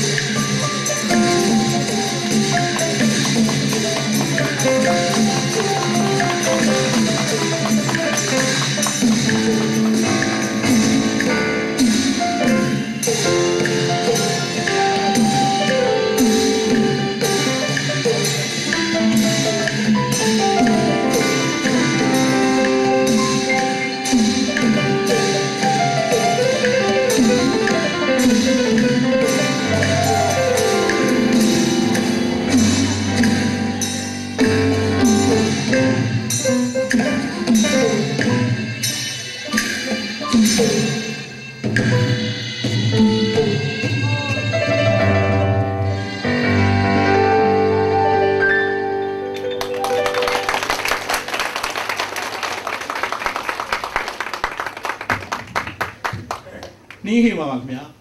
Música nihimalat niin, mia